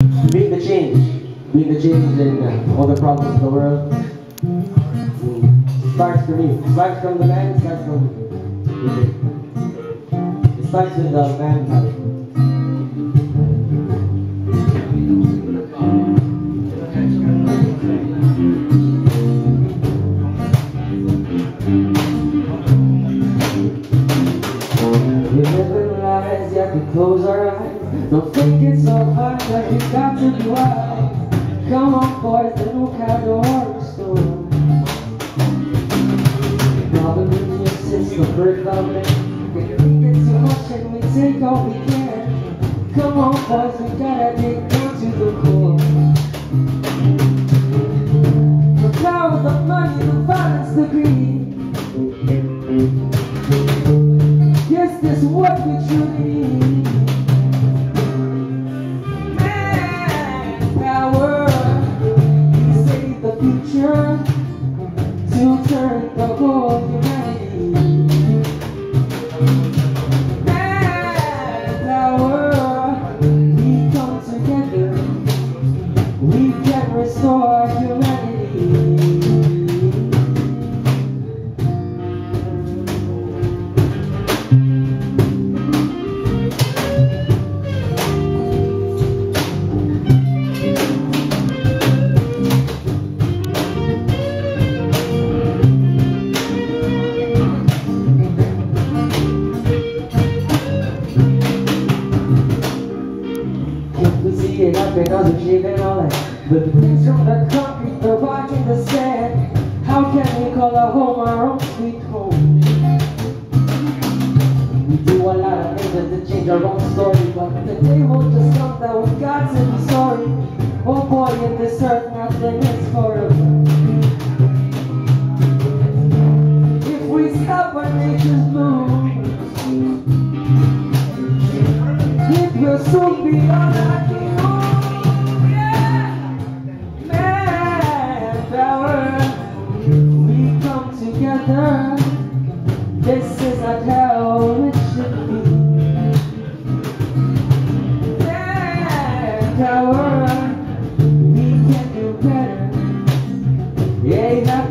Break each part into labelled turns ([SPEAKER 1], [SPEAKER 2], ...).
[SPEAKER 1] Being the change. Being the change in uh, all the problems in the world. Mm. Starts for me. Starts from the man, starts from the It starts with the man. We live in lies, yet we our eyes. Don't think it's so hard that you got to be wise. Come on, boys, then we'll have the horror story. Problem in your system, break down there. We think it's too much and we take all we can. Come on, boys, we gotta get down to the core. To turn the whole humanity. Up and doesn't shake and all that But the things from the concrete, the rock and the sand. How can we call our home our own sweet home? We do a lot of things to change our own story But the day will just come that we got to be sorry. Oh boy, in this earth This is not how it should be. Manpower, we can do better. A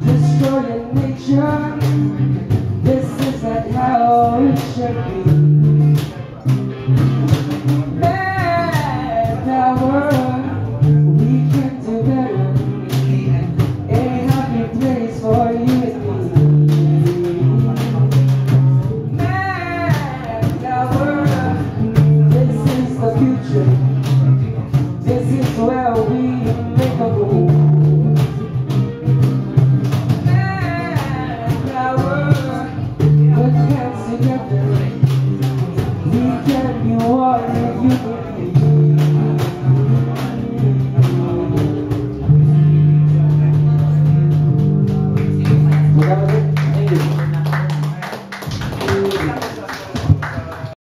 [SPEAKER 1] destroying nature. This is not how it should be. Hands together. We